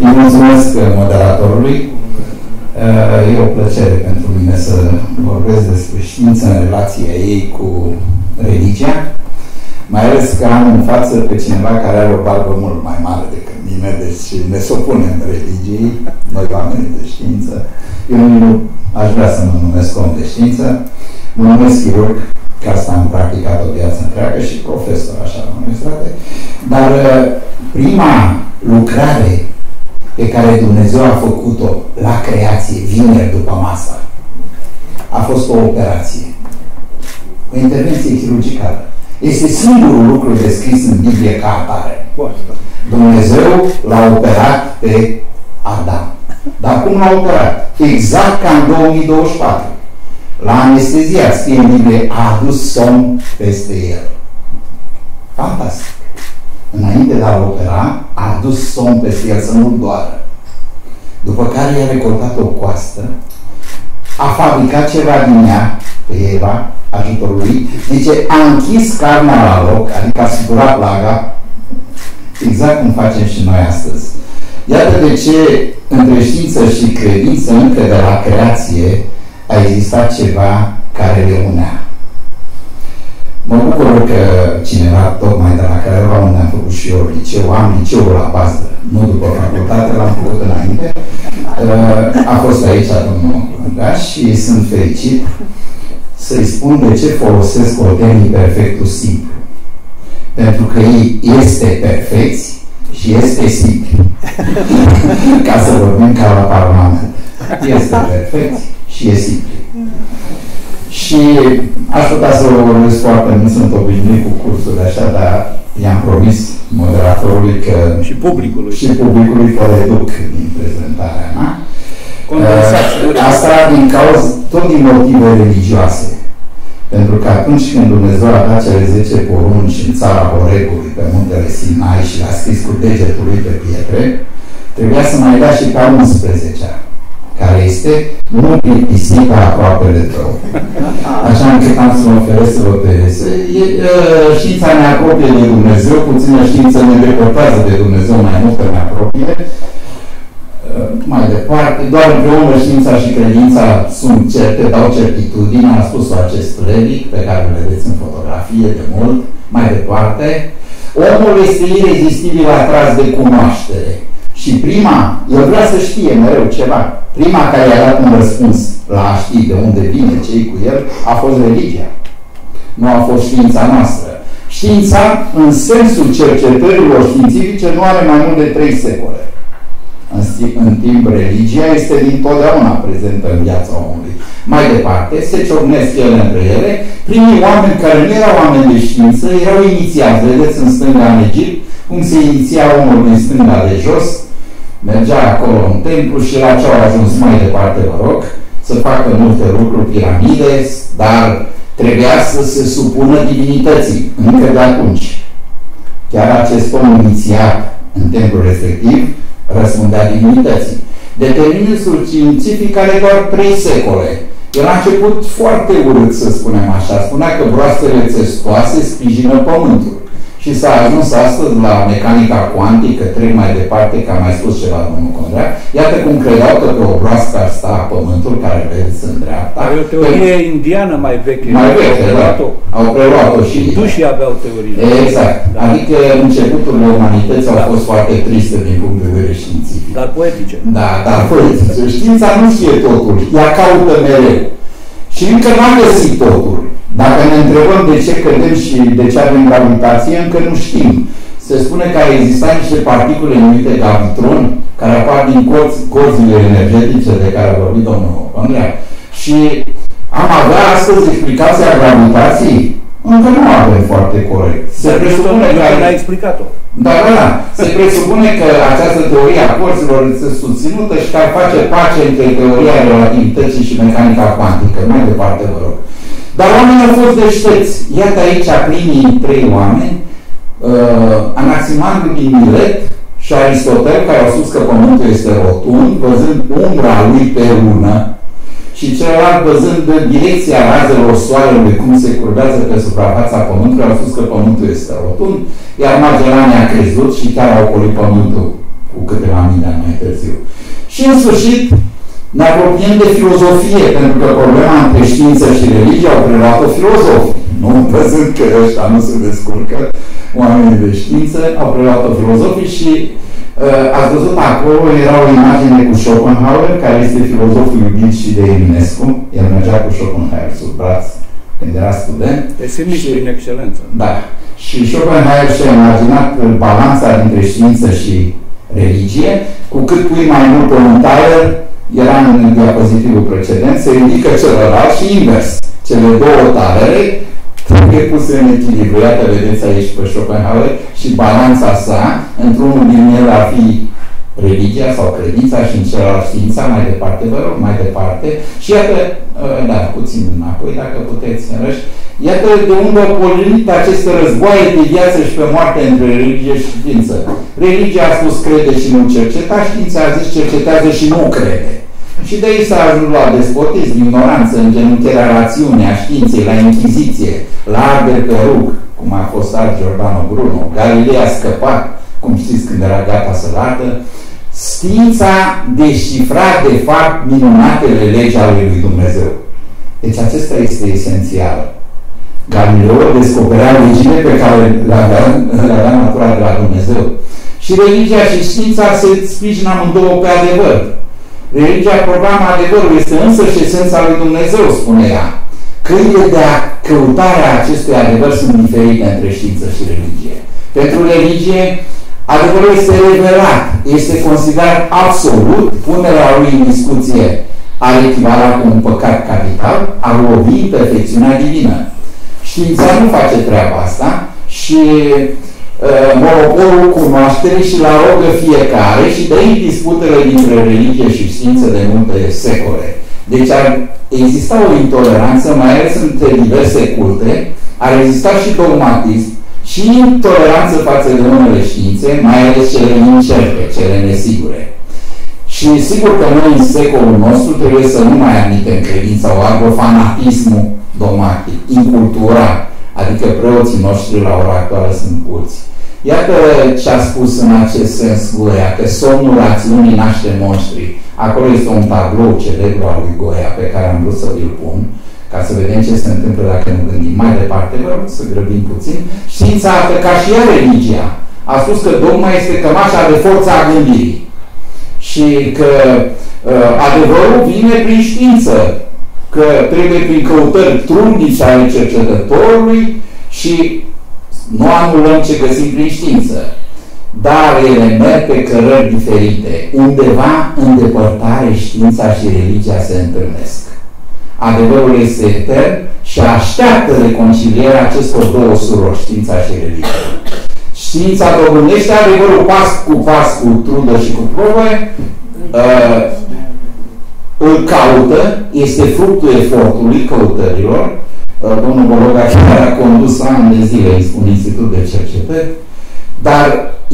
Îi mulțumesc moderatorului. E o plăcere pentru mine să vorbesc despre știință în relația ei cu religia, mai ales că am în față pe cineva care are o barbă mult mai mare decât mine, deci ne supunem religiei, noi oameni de știință. Eu nu aș vrea să mă numesc om de știință, mă numesc chirurg, că asta am practicat o viață întreagă și profesor așa la universitate, dar prima lucrare pe care Dumnezeu a făcut-o la creație, vineri după masă, a fost o operație. O intervenție chirurgicală. Este singurul lucru descris în Biblie ca atare. Dumnezeu l-a operat pe Adam. Dar cum l-a operat? Exact ca în 2024. La anestezia, scrie în Biblie, a adus somn peste el. Fantastic înainte de a opera, a adus somn peste el să nu doară. După care i-a recoltat o coastă, a fabricat ceva din ea, pe Eva, ajutorul lui, zice, a închis carnea la loc, adică a supărat plaga, exact cum facem și noi astăzi. Iată de ce între știință și credință, încă de la creație, a existat ceva care le unea. Mă bucur că cineva, tocmai de la care la unde am făcut și eu liceu, am liceul la bază, nu după facultate, l-am făcut înainte, uh, a fost aici domnul da? și sunt fericit să-i spun de ce folosesc ordenii perfectul simplu. Pentru că ei este perfect și este simplu. Ca să vorbim ca la Parlament. Este perfect și e simplu. Și aș putea să vă vorbesc foarte mult, sunt obișnuit cu cursurile așa, dar i-am promis moderatorului că... Și publicului. Și publicului că reduc din prezentarea mea. Uh, asta din cauza, tot din motive religioase. Pentru că atunci când Dumnezeu a dat cele 10 porunci în țara Oregului, pe muntele Sinai și l-a scris cu degetul lui pe pietre, trebuia să mai dea și pe 11 care este nu plictisi pe aproapele tău. Așa încât am să mă oferesc să vă perese. Știința ne apropie de Dumnezeu, puțină știință ne depărtează de Dumnezeu, mai mult ne apropie. Mai departe, doar împreună știința și credința sunt certe, dau certitudine, a spus acest relic pe care îl vedeți în fotografie de mult. Mai departe, omul este irezistibil atras de cunoaștere. Și prima, el vrea să știe mereu ceva. Prima care i-a dat un răspuns la a ști de unde vine cei cu el a fost religia. Nu a fost știința noastră. Știința, în sensul cercetărilor științifice, nu are mai mult de trei secole. În, în timp, religia este dintotdeauna prezentă în viața omului. Mai departe, se ciocnesc ele între ele. Primii oameni care nu erau oameni de știință erau inițiați. Vedeți în stânga în Egipt cum se iniția omul din stânga de jos, mergea acolo în templu și la ce au ajuns mai departe, vă rog, să facă multe lucruri, piramide, dar trebuia să se supună divinității, încă de atunci. Chiar acest om inițiat în templul respectiv răspundea divinității. Determinismul științific are doar trei secole. El a început foarte urât, să spunem așa. Spunea că broastele țestoase sprijină pământul. Și s-a ajuns astăzi la mecanica cuantică, trec mai departe, că am mai spus ceva domnul Condrea. Iată cum credeau că pe o broască ar sta pământul, care vedeți în dreapta. Are o teorie pe... indiană mai veche. Mai veche, da. Au preluat-o și... Dușii aveau teorie. Exact. Da. Adică începuturile umanității au da. fost foarte triste din punct de vedere științific. Dar poetice. Da, dar poetice. Știința nu știe totul. Ea caută mereu. Și încă n-a găsit totul. Dacă ne întrebăm de ce cădem și de ce avem gravitație, încă nu știm. Se spune că ar exista niște particule numite gravitron, care apar din corzi, corzile energetice de care a vorbit domnul Andrea. Și am avea astăzi explicația gravitației? Încă nu avem foarte corect. Se presupune că... a explicat-o. Da, da, da. Se presupune că această teorie a corzilor este susținută și că ar face pace între teoria relativității și mecanica cuantică. Mai departe, vă rog. Dar oamenii au fost deștepți. Iată aici primii trei oameni, uh, Anaximandru din Milet și Aristotel, care au spus că Pământul este rotund, văzând umbra lui pe lună, și celălalt văzând direcția razelor soarelui, cum se curbează pe suprafața Pământului, au spus că Pământul este rotund, iar Magellan a crezut și chiar au ocolit Pământul cu câteva la mine mai târziu. Și în sfârșit, ne apropiem de filozofie, pentru că problema între știință și religie au preluat-o filozofii. Nu văzând că ăștia nu se descurcă, oamenii de știință au preluat-o filozofii și uh, ați văzut acolo, era o imagine cu Schopenhauer, care este filozoful iubit și de Eminescu. El mergea cu Schopenhauer sub braț când era student. Pesimist și, prin excelență. Da. Și Schopenhauer și-a imaginat balanța dintre știință și religie, cu cât pui mai mult pe un tire, era în diapozitivul precedent, se ridică celălalt și invers. Cele două talere trebuie puse în echilibru. Iată, vedeți aici pe Schopenhauer și balanța sa, într-unul din ele ar fi religia sau credința și în celălalt știința, mai departe, vă rog, mai departe. Și iată, uh, da, puțin înapoi, dacă puteți, răși, iată de unde au pornit aceste războaie de viață și pe moarte între religie și știință. Religia a spus crede și nu cerceta, știința a zis cercetează și nu crede. Și de aici s-a ajuns la despotism, ignoranță, îngenuncherea rațiunea științei, la Inchiziție, la arder pe rug, cum a fost art Giordano Bruno, Galilei a scăpat, cum știți, când era gata să-l ardă, Știința deșifra, de fapt, minunatele legi ale lui Dumnezeu. Deci acesta este esențial. Galileo descoperea legile pe care le avea, le avea natura de la Dumnezeu. Și religia și știința se sprijină amândouă pe adevăr. Religia proclamă adevărul, este însă și esența lui Dumnezeu, spune ea. Căile de a căutarea acestui adevăr sunt diferite între știință și religie. Pentru religie, adevărul este revelat, este considerat absolut, punerea lui în discuție ar echivala cu un păcat capital, ar lovi perfecțiunea divină. Știința nu face treaba asta și uh, monopolul cunoașterii și la rogă fiecare și de aici disputele dintre religie și știință de multe secole. Deci ar exista o intoleranță, mai ales între diverse culte, ar exista și dogmatism, și intoleranță față de unele științe, mai ales cele incerte, cele nesigure. Și sigur că noi în secolul nostru trebuie să nu mai admitem credința oarbă, fanatismul dogmatic, incultura, adică preoții noștri la ora actuală sunt culți. Iată ce a spus în acest sens Goia, că somnul rațiunii naște monștri. Acolo este un tablou celebru al lui Goia pe care am vrut să vi-l pun ca să vedem ce se întâmplă dacă nu gândim mai departe, vă rog să grăbim puțin, știința a ca și ea religia. A spus că dogma este cămașa de forța a gândirii și că uh, adevărul vine prin știință, că trebuie prin căutări trudnice ale cercetătorului și nu anulăm ce găsim prin știință. Dar ele merg pe cărări diferite. Undeva în depărtare știința și religia se întâlnesc adevărul este etern și așteaptă reconcilierea acestor două surori, știința și religia. Știința dobândește adevărul pas cu pas, cu trudă și cu probă, uh, îl caută, este fructul efortului căutărilor. Uh, domnul Bologa chiar a condus ani de zile un institut de cercetări, dar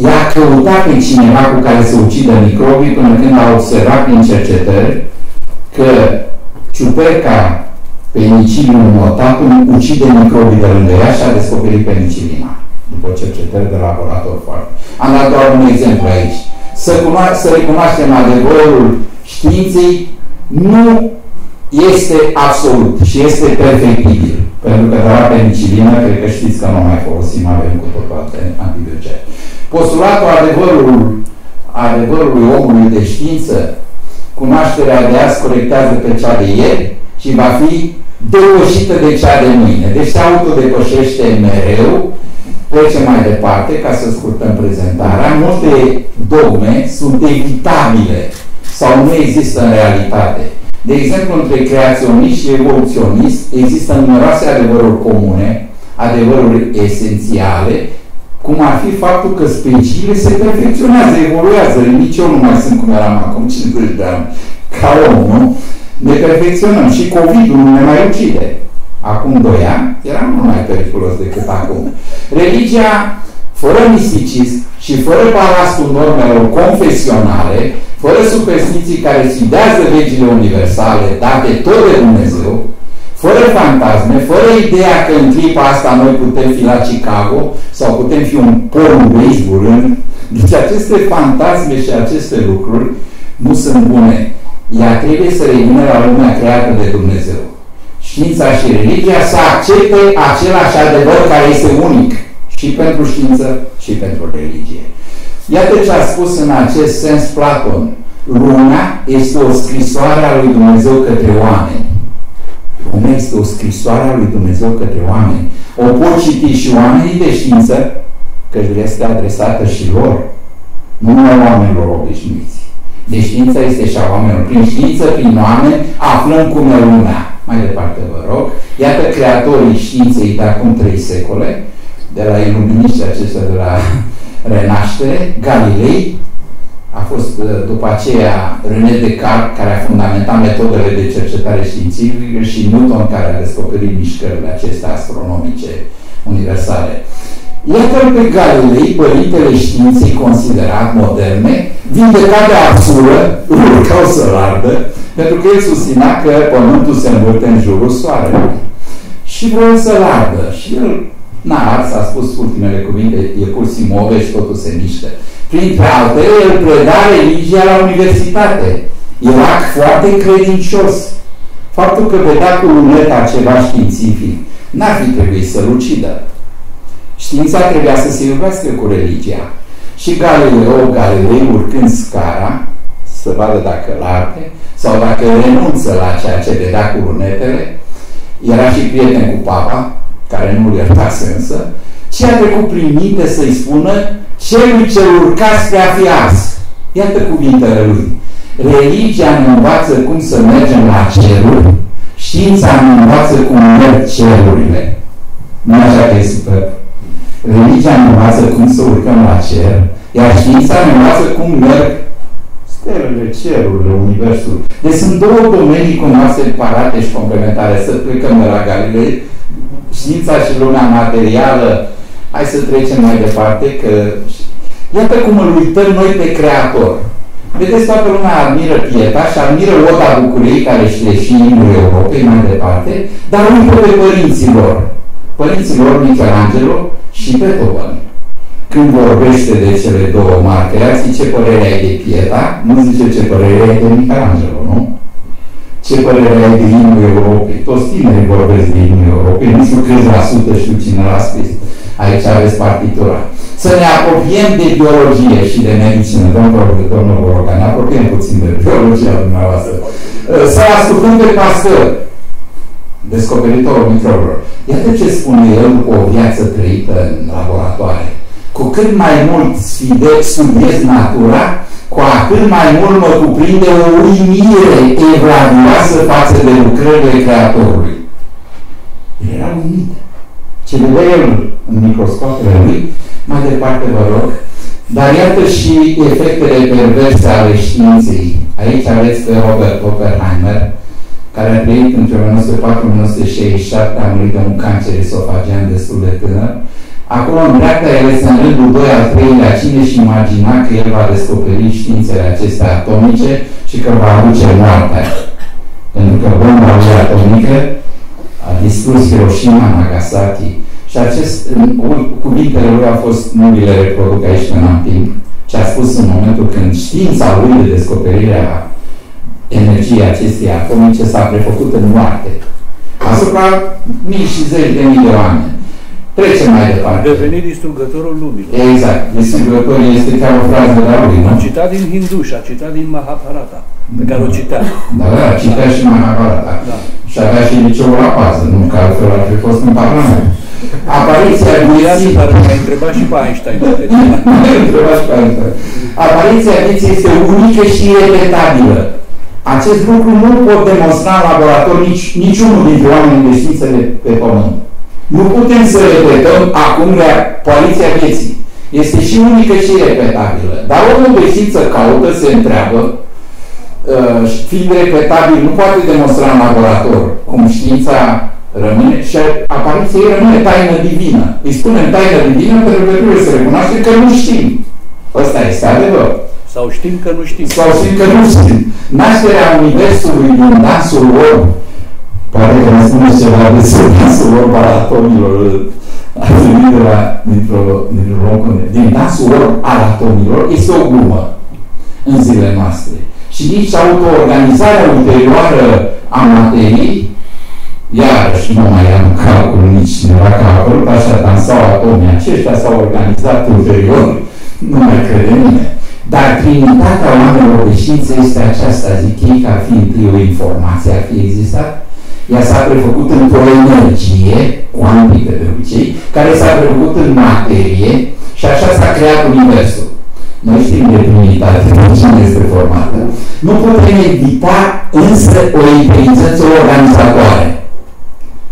i-a căutat pe cineva cu care să ucidă microbii până când a observat prin cercetări că ciuperca penicillium notatum ucide microbii de lângă ea și a descoperit penicilina după cercetări de laborator foarte. Am dat doar un exemplu aici. Să, cuno- să recunoaștem adevărul științei nu este absolut și este perfectibil. Pentru că de la penicilină, cred că știți că nu mai folosim, avem cu totul alte antibiotice. Postulatul adevărului, adevărului omului de știință cunoașterea de azi corectează pe cea de ieri și va fi depășită de cea de mâine. Deci se autodepășește mereu, trece mai departe, ca să scurtăm prezentarea. Multe dogme sunt evitabile sau nu există în realitate. De exemplu, între creaționist și evoluționist există numeroase adevăruri comune, adevăruri esențiale, cum ar fi faptul că speciile se perfecționează, evoluează. Nici eu nu mai sunt cum eram acum 50 de ani. Ca om, nu? Ne perfecționăm. Și COVID-ul nu ne mai ucide. Acum 2 ani era mult mai periculos decât acum. Religia, fără misticism și fără balastul normelor confesionale, fără superstiții care sfidează legile universale date tot de Dumnezeu, fără fantasme, fără ideea că în clipa asta noi putem fi la Chicago sau putem fi un porn baseball în Deci aceste fantasme și aceste lucruri nu sunt bune. Ea trebuie să revină la lumea creată de Dumnezeu. Știința și religia să accepte același adevăr care este unic și pentru știință și pentru religie. Iată ce a spus în acest sens Platon. Lumea este o scrisoare a lui Dumnezeu către oameni. Lumea este o scrisoare a lui Dumnezeu către oameni. O pot citi și oamenii de știință, că este adresată și lor, nu numai oamenilor obișnuiți. De știință este și a oamenilor. Prin știință, prin oameni, aflăm cum e lumea. Mai departe, vă rog. Iată creatorii științei de acum trei secole, de la iluministii aceștia de la Renaștere, Galilei, a fost uh, după aceea René Descartes, care a fundamentat metodele de cercetare științifică și Newton, care a descoperit mișcările acestea astronomice universale. Iată-l pe Galilei, părintele științei considerat moderne, vindecat de absură, îl urcau să-l ardă, pentru că el susținea că pământul se învârte în jurul soarelui. Și vreau să-l ardă. Și el n-a ars, a spus ultimele cuvinte, e pur și move și totul se mișcă. Printre altele, el preda religia la universitate. Era foarte credincios. Faptul că vedea cu luneta ceva științific n-ar fi trebuit să-l ucidă. Știința trebuia să se iubească cu religia. Și Galileo Galilei, urcând scara, să vadă dacă îl arde, sau dacă renunță la ceea ce vedea cu lunetele, era și prieten cu papa, care nu îl iertase însă, ce a trecut prin minte să-i spună celui ce urca spre a fi ars. Iată cuvintele lui. Religia ne învață cum să mergem la ceruri, știința ne învață cum merg cerurile. Nu așa că e super. Religia ne învață cum să urcăm la cer, iar știința ne învață cum merg stelele, cerurile, universul. Deci sunt două domenii cunoaște parate și complementare. Să plecăm de la Galilei, știința și lumea materială, hai să trecem mai departe, că iată cum îl uităm noi pe Creator. Vedeți, toată lumea admiră Pieta și admiră Oda Bucuriei, care și și imnul Europei, mai departe, dar uită pe părinții lor. Părinții lor, Michelangelo și Beethoven. Când vorbește de cele două mari creații, ce părere ai de Pieta, nu zice ce părere ai de Michelangelo, nu? Ce părere ai de imnul Europei? Toți tinerii vorbesc de imnul Europei, nu știu câți la sută știu cine l-a scris. Aici aveți partitura. Să ne apropiem de biologie și de medicină. Domnul, domnul Boroca, ne apropiem puțin de biologia dumneavoastră. Să ascultăm pe Pasteur, descoperitorul microbilor. Iată ce spune el cu o viață trăită în laboratoare. Cu cât mai mult studiez natura, cu atât mai mult mă cuprinde o uimire evlavioasă față de lucrările Creatorului. El era uimit. Ce vedea el în microscopele lui, mai departe vă rog, dar iată și efectele perverse ale științei. Aici aveți pe Robert Oppenheimer, care a trăit între 1904-1967, a murit de un cancer esofagian destul de tânăr. Acolo, în dreapta, el este în rândul 2 al 3-lea. Cine și imagina că el va descoperi științele acestea atomice și că va aduce moartea. Pentru că bomba lui atomică a distrus Hiroshima, Nagasaki. Și acest, cuvintele lui a fost, nu vi le reproduc aici că n-am timp, ce a spus în momentul când știința lui de descoperire a energiei acestei atomice s-a prefăcut în moarte. Asupra mii și zeci de mii de oameni. Trecem mai departe. Deveni distrugătorul lumii. Exact. Distrugător este chiar o frază de la lui, nu? A citat din Hindu și a citat din Mahabharata, pe care o citea. Da, da, a citat și Mahabharata. Da. Și avea și liceul la pază, nu? Că altfel ar fi fost în Parlament. Apariția vieții... Dar mai întrebat și pe Einstein. întrebat și pe Einstein. Apariția vieții este unică și irepetabilă. Acest lucru nu pot demonstra în laborator nici, niciunul dintre oamenii de știință de pe pământ. Nu putem să repetăm acum la coaliția vieții. Este și unică și repetabilă. Dar omul de știință caută, se întreabă, uh, fiind repetabil, nu poate demonstra în laborator cum știința rămâne și apariția ei rămâne taină divină. Îi spunem taină divină pentru că trebuie să recunoaște că nu știm. Ăsta este adevăr. Sau știm că nu știm. Sau știm că nu știm. Nașterea Universului din dansul orb. Poate că ne spuneți ceva despre dansul orb al atomilor. a venit de la, dintr-o, dintr-un loc din dansul al atomilor, este o glumă în zilele noastre. Și nici auto-organizarea ulterioară a materiei, iarăși nu mai am calcul nici cineva că a apărut așa dansau atomii aceștia, s-au organizat ulterior, nu mai crede nimeni. Dar trinitatea oamenilor de știință este aceasta, zic ei, ca fiind o informație, ar fi existat, ea s-a prefăcut într-o energie cuantică de obicei, care s-a prefăcut în materie și așa s-a creat Universul. Noi știm de trinitate, cine este formată. Nu putem evita însă o inteligență organizatoare.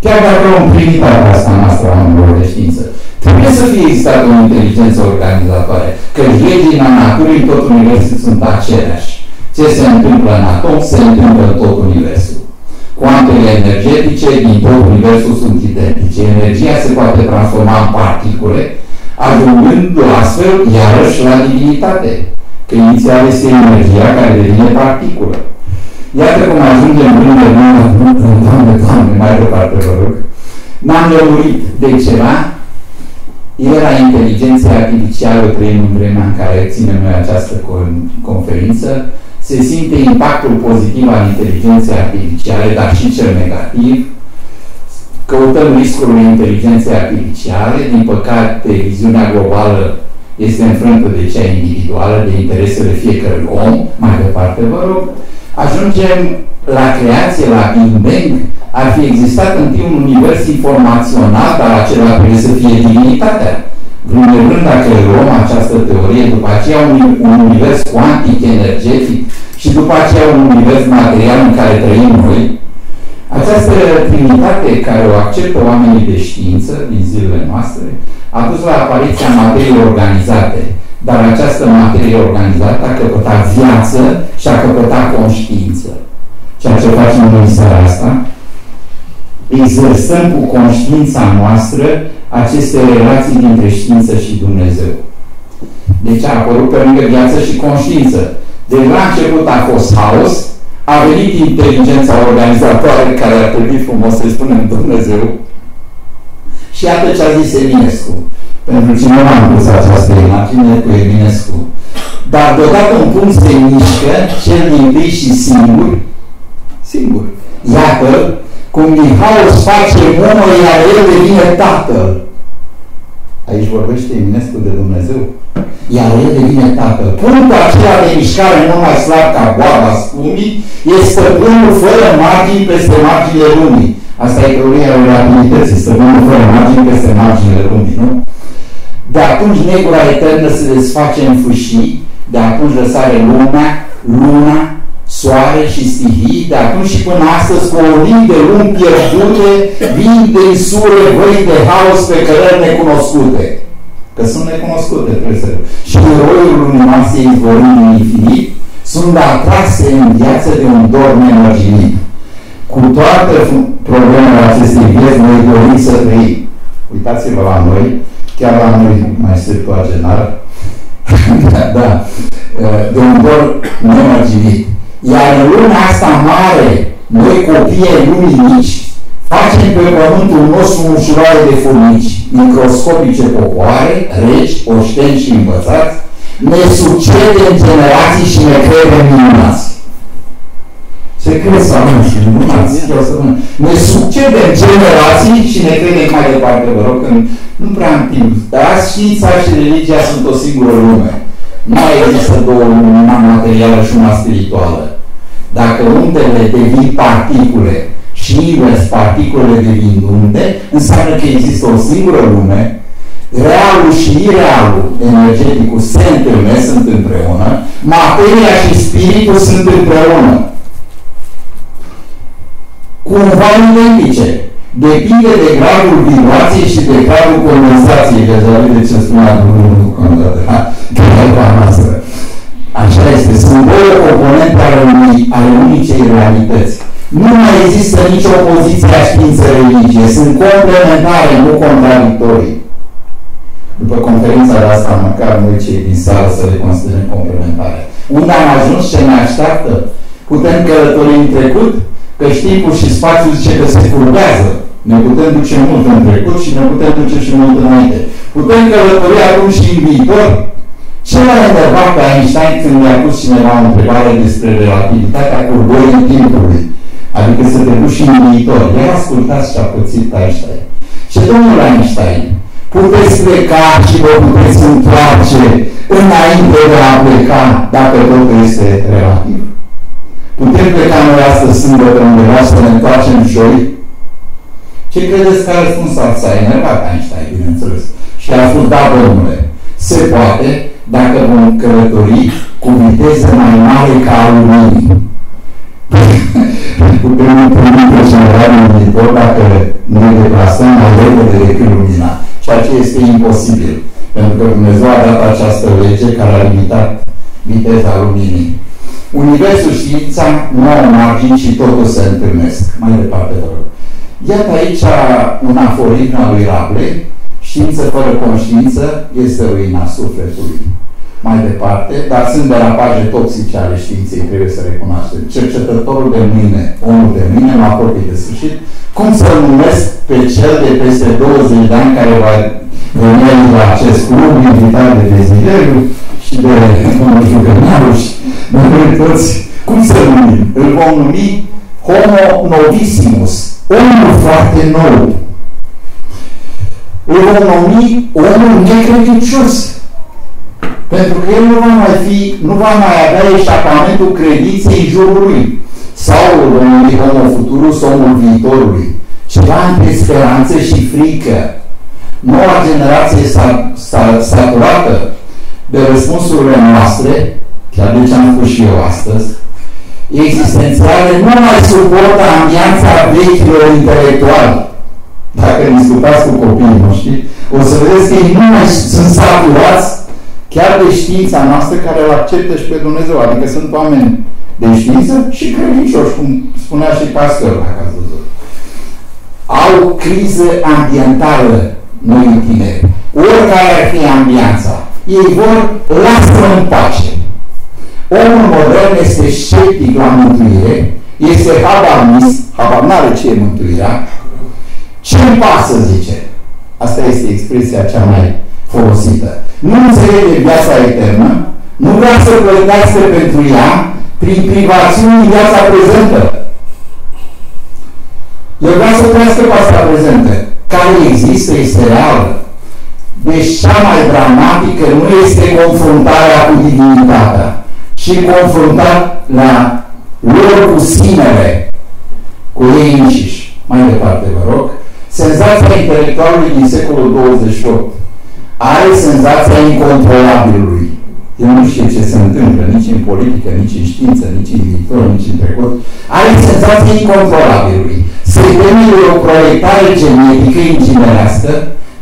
Chiar dacă o trinitate asta noastră a oamenilor de știință. Trebuie să fie existat o inteligență organizatoare. Că legile naturii tot universul sunt aceleași. Ce se întâmplă în atom, se întâmplă în tot universul. Cuantele energetice din tot universul sunt identice. Energia se poate transforma în particule, ajungând astfel iarăși la divinitate. Că inițial este energia care devine particulă. Iată cum ajungem în Doamne, Doamne, mai departe, vă rog. N-am lămurit de ceva, era inteligența artificială, trăim în vremea în care ținem noi această conferință, se simte impactul pozitiv al inteligenței artificiale, dar și cel negativ. Căutăm riscurile inteligenței artificiale, din păcate viziunea globală este înfrântă de cea individuală, de interesele fiecărui om, mai departe vă rog, ajungem la creație, la Big Bang, ar fi existat întâi un univers informațional, dar acela trebuie să fie divinitatea. Vrând dacă luăm această teorie, după aceea un, un univers cuantic, energetic și după aceea un univers material în care trăim noi, această trinitate care o acceptă oamenii de știință din zilele noastre a dus la apariția materiei organizate, dar această materie organizată a căpătat viață și a căpătat conștiință. Ceea ce facem noi în seara asta, exersăm cu conștiința noastră aceste relații dintre știință și Dumnezeu. Deci a apărut pe lângă viață și conștiință. Deci la început a fost haos, a venit inteligența organizatoare care ar trebui frumos să-i spunem Dumnezeu și iată ce a zis Eminescu. Pentru cine nu am pus această imagine cu Eminescu. Dar deodată un punct se mișcă, cel din tâi și singur, singur. Iată cum din haos face unul, iar el devine tatăl. Aici vorbește Eminescu de Dumnezeu. Iar el devine tatăl. Punctul acela de mișcare nu mai slab ca boaba spumii este stăpânul fără margini peste marginile lumii. Asta e teoria relativității, stăpânul fără margini peste marginile lumii, nu? De atunci negura eternă se desface în fâșii, de atunci răsare lumea, luna, soare și stihii, de atunci și până astăzi, cu o de luni pierdute, vin de sure, văi de haos pe cărări necunoscute. Că sunt necunoscute, trebuie să... Și eroiul luminoase izvorând în infinit, sunt atrase în viață de un dor nemărginit. Cu toate problemele acestei vieți, noi dorim să trăim. Uitați-vă la noi, chiar la noi mai septuagenar, da, de un dor nemărginit. Iar în lumea asta mare, noi copii ai lumii mici, facem pe pământul nostru un șuroare de furnici, microscopice popoare, regi, oșteni și învățați, ne succede în generații și ne credem minunați. Se crede să avem și minunați, chiar să spun. Ne succede în generații și ne credem mai departe, vă rog, când nu prea am timp. Dar știința și religia sunt o singură lume. Nu mai există două lumi, una materială și una spirituală. Dacă undele devin particule și invers particulele devin unde, înseamnă că există o singură lume, realul și irealul energeticul se întâlnesc, sunt împreună, materia și spiritul sunt împreună. Cumva identice. Depinde de gradul vibrației și de gradul condensației. Deja de ce spunea domnul Condată, de noastră. Așa este. Sunt două componente ale, unui, ale unicei realități. Nu mai există nicio opoziție a știință-religie. Sunt complementare, nu contradictorii. După conferința de asta, măcar noi cei din sală să le considerăm complementare. Unde am ajuns ce ne așteaptă? Putem călători în trecut? Că știmpul și spațiul zice că se curbează. Ne putem duce mult în trecut și ne putem duce și mult înainte. Putem călători acum și în viitor. Ce l-a întrebat pe Einstein când i-a pus cineva o întrebare despre relativitatea curborii timpului? Adică să te duci în viitor. Ia ascultați ce a pățit Einstein. Și domnul Einstein, puteți pleca și vă puteți întoarce înainte de a pleca, dacă totul este relativ. Putem pleca noi astăzi sâmbătă undeva să ne întoarcem joi? Ce credeți că a răspuns S-a enervat Einstein, bineînțeles. Și a spus, da, domnule, se poate dacă vom călători cu viteză mai mare ca a luminii. Putem întâlni pe cineva în viitor dacă ne deplasăm mai repede decât lumina, ceea ce este imposibil. Pentru că Dumnezeu a dat această lege care a limitat viteza luminii. Universul știința nu au margini și totul se întâlnesc. Mai departe, vă rog. Iată aici un aforism al lui Rable. Știință fără conștiință este ruina sufletului. Mai departe, dar sunt derapaje toxice ale științei, trebuie să recunoaștem. Cercetătorul de mâine, omul de mâine, mă apropie de sfârșit, cum să numesc pe cel de peste 20 de ani care va veni la acest club, invitat de Dezideriu și de domnul Juvenalu și de noi toți, cum să numim? Îl vom numi Homo novissimus, omul foarte nou. Îl vom numi omul necredincios. Pentru că el nu va mai fi, nu va mai avea eșapamentul credinței în jurul lui. Sau vom numi Homo futurus, omul viitorului. Ceva între speranță și frică. Noua generație saturată de răspunsurile noastre, chiar de ce am spus și eu astăzi, existențiale nu mai suportă ambianța vechilor intelectuali. Dacă discutați cu copiii noștri, o să vedeți că ei nu mai sunt saturați chiar de știința noastră care îl acceptă și pe Dumnezeu. Adică sunt oameni de știință și credincioși, cum spunea și pastorul, dacă ați văzut. Au criză ambientală noi tineri. Oricare ar fi ambianța. Ei vor lasă în pace. Omul modern este sceptic la mântuire, este habarnist, habar n-are ce e mântuirea, ce-mi pasă, zice. Asta este expresia cea mai folosită. Nu înțelege viața eternă, nu vrea să plătească pentru ea prin privațiuni în viața prezentă. El vrea să trăiască cu asta prezentă. Care există, este reală. Deci cea mai dramatică nu este confruntarea cu divinitatea, ci confruntat la lor cu sinele, cu ei înșiși. Mai departe, vă rog. Senzația intelectualului din secolul 28 are senzația incontrolabilului. El nu știe ce se întâmplă, nici în politică, nici în știință, nici în viitor, nici în trecut. Are senzația incontrolabilului. Se teme de o proiectare genetică inginerească,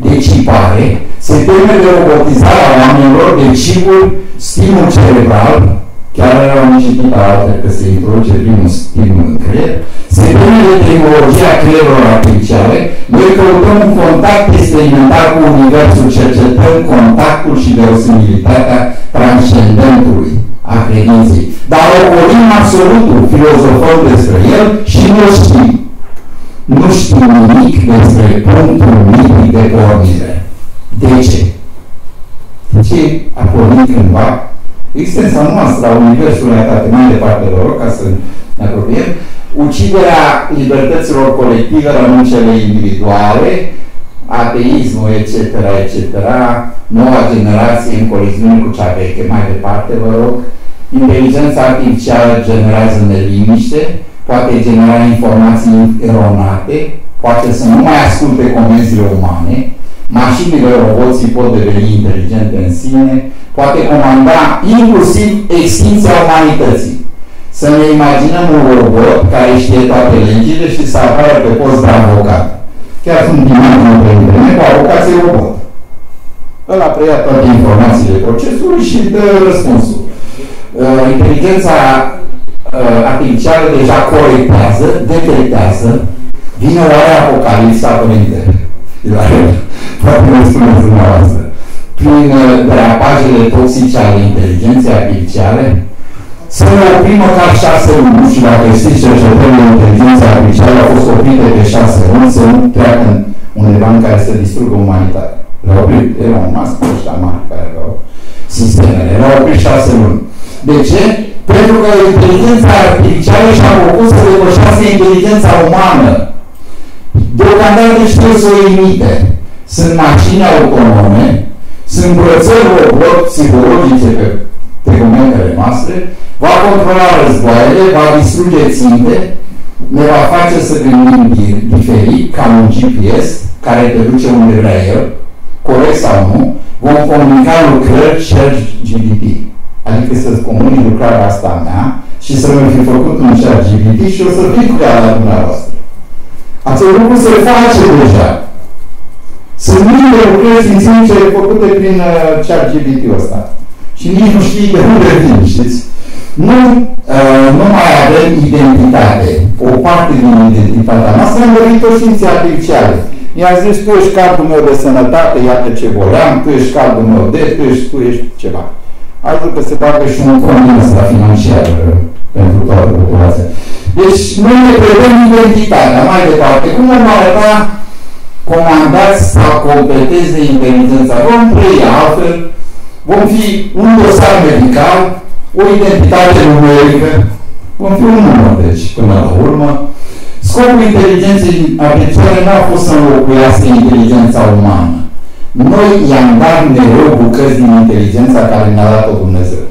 de cipare, se teme de robotizarea oamenilor, de chipul, stimul cerebral, chiar erau citit alte că se introduce primul stimul în creier, se teme de tehnologia creierului artificiale, noi căutăm un contact experimental cu Universul, cercetăm contactul și verosimilitatea transcendentului a credinței. Dar ocolim absolutul, filozofăm despre el și nu știm. Nu știm nimic despre punctul mitic de pornire. De ce? De ce a pornit cândva existența noastră a Universului atât mai departe, vă rog, ca să ne apropiem, uciderea libertăților colective rămân cele individuale, ateismul, etc., etc., noua generație în coliziune cu cea veche, mai departe, vă rog, inteligența artificială generează neliniște, poate genera informații eronate, poate să nu mai asculte convențiile umane, mașinile, roboții pot deveni inteligente în sine, poate comanda inclusiv extinția umanității. Să ne imaginăm un robot care știe toate legile și să apară pe post de avocat. Chiar sunt imagine pe internet cu avocații robot. Ăla preia toate informațiile procesului și dă răspunsul. Uh, inteligența uh, artificială deja corectează, detectează, vine oare apocalipsa părinte. Poate nu spuneți dumneavoastră. Prin uh, derapajele toxice ale inteligenței artificiale, să ne oprim măcar șase luni. Nu știu dacă știți cercetările inteligența artificială au fost oprite de șase luni să nu treacă în undeva în care să distrugă umanitatea. Le-au oprit, erau mască ăștia mari care aveau sistemele. Le-au oprit șase luni. De ce? Pentru că inteligența artificială și-a făcut să depășească inteligența umană. Deocamdată știu să o imite. Sunt mașini autonome, sunt brățări robot psihologice pe documentele noastre, va controla războaiele, va distruge ținte, ne va face să gândim diferit, ca un GPS care te duce unde vrea el, corect sau nu, vom comunica lucrări share GPT. Adică să-ți comunic lucrarea asta mea și să mi fi făcut un share GPT și o să fiu cu ea la dumneavoastră. Acest lucru se face deja. Sunt mii de lucrări științifice făcute prin uh, chat GPT-ul ăsta și nici nu știi de unde vin, știți? Nu, uh, nu mai avem identitate. O parte din identitatea noastră am dorit o științe artificiale. I-a zis, tu ești cardul meu de sănătate, iată ce voleam, tu ești cardul meu de, tu ești, tu ești ceva. Altul că se facă și un comun ăsta financiar uh, pentru toată populația. Deci, noi ne predăm identitatea mai departe. Cum vom arăta comandați sau completezi de inteligența? Vom trăi altfel, vom fi un dosar medical, o identitate numerică, vom fi un număr, deci, până la urmă. Scopul inteligenței artificiale n-a fost să înlocuiască inteligența umană. Noi i-am dat mereu bucăți din inteligența care ne-a dat-o Dumnezeu.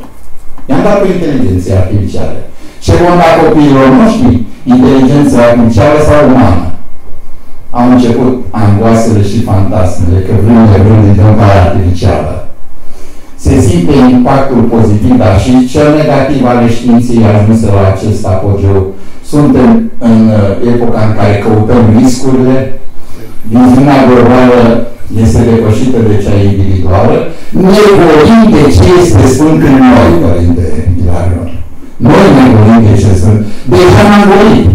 I-am dat o inteligență artificială. Ce vom da copiilor noștri? Inteligența artificială sau umană? Au început angoasele și fantasmele, că vrem de vrem din artificială se simte impactul pozitiv, dar și cel negativ ale științei ajunse la acest apogeu. Suntem în uh, epoca în care căutăm riscurile, viziunea globală este depășită de cea individuală, ne vorbim de ce este Sfânt în noi, Părinte Ilarion. Noi ne vorbim de ce sunt. Deja n-am vorbit.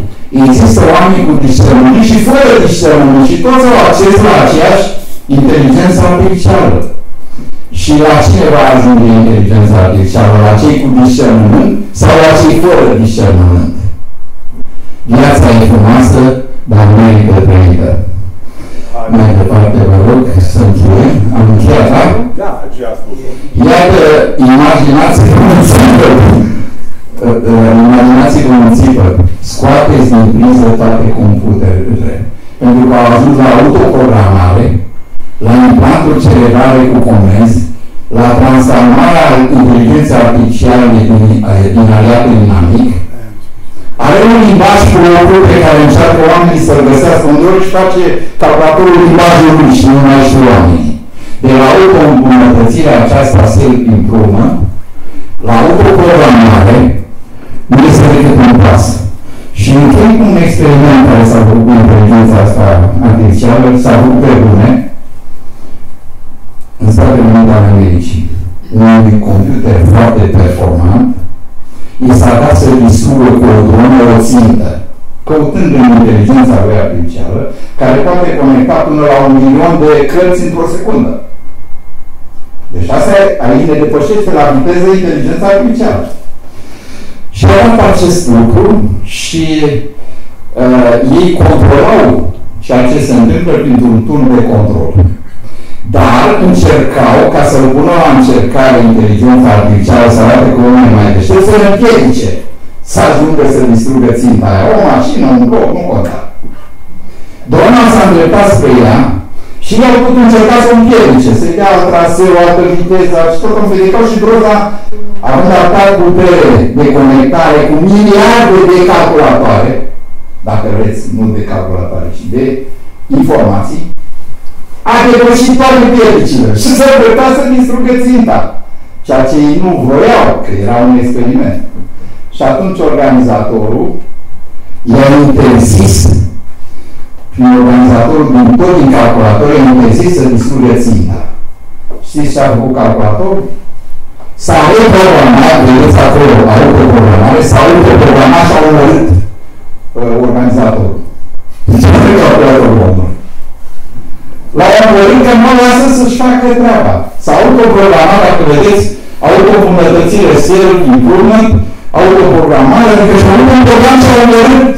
Există oameni cu discernământ și fără discernământ și toți au acces la aceeași inteligență artificială. Și la cine va ajunge inteligența artificială? La cei cu discernământ sau la cei fără discernământ? Viața e frumoasă, dar merită trăită. Mai departe, vă rog să încheiem. Am încheiat, da? Da, ce a spus Iată, imaginați-vă un țipă. Imaginați-vă un țipă. Scoateți din priză toate computerele. Pentru că au ajuns la autoprogramare, la implantul cerebrale cu comenzi, la transformarea inteligenței artificiale din, din aliatul dinamic, are un limbaj propriu pe care încearcă oamenii să-l găsească undeva și face calculatorul limbajul lui și nu mai știu oamenii. De la auto-îmbunătățire aceasta self-improvement, la autoprogramare, nu este decât un pas. Și în timpul un experiment care s-a făcut cu inteligența asta artificială, s-a făcut pe bune, în Statele Unite ale Americii, un computer foarte performant, i s-a dat să distrugă cu o dronă o țintă, căutând în inteligența lui artificială, care poate conecta până la un milion de cărți într-o secundă. Deci asta aici ne depășește la viteză inteligența artificială. Și a dat acest lucru și uh, ei controlau ceea ce se întâmplă printr-un turn de control. Dar încercau, ca să-l pună la încercare inteligența artificială, să arate cu oameni mai deștept, să-l împiedice să ajungă să distrugă ținta aia. O mașină, un bloc, nu conta. Doamna s-a îndreptat spre ea și ea a putut încerca să o împiedice, să-i dea alt traseu, altă viteză și tot împiedicau și groza, având atâta putere de conectare cu miliarde de calculatoare, dacă vreți, nu de calculatoare, ci de informații, a depășit toate piedicile și s-a îndreptat să distrugă ținta. Ceea ce ei nu vroiau, că era un experiment. Și atunci organizatorul i-a interzis prin organizatorul din tot din calculator i-a interzis să distrugă ținta. Știți ce a făcut calculatorul? S-a reprogramat, vedeți acolo, autoprogramare, s-a autoprogramat și a urmărit uh, organizatorul. Deci nu e calculatorul omului la urmărit că nu lasă să-și facă treaba. S-a autoprogramat, dacă vedeți, autocombunătățire self improvement, autoprogramare, adică și-au un program și-au omorât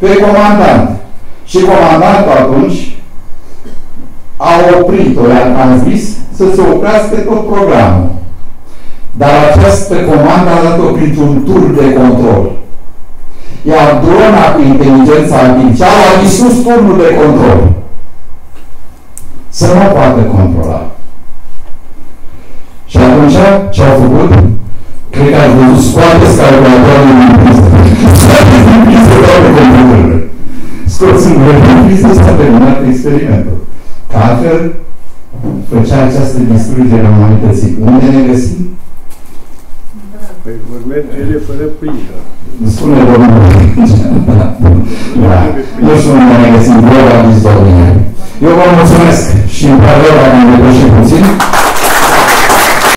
pe comandant. Și comandantul atunci a oprit-o, i-a transmis să se oprească tot programul. Dar această comandă a dat-o printr-un tur de control. Iar drona cu inteligența artificială a distrus turnul de control. Să nu poată controla. Și atunci ce au făcut? Cred că ați văzut, scoateți calculatoarele din priză. Scoateți din priză toate computerele. Scoțându-le din priză s-a terminat experimentul. Că altfel făcea această distrugere a umanității. Unde ne găsim? Păi vor merge ele fără priză. Spune domnul. da. Nu știu unde ne găsim. Vă la Eu vă mulțumesc și îmi pare rău dacă am depășit puțin.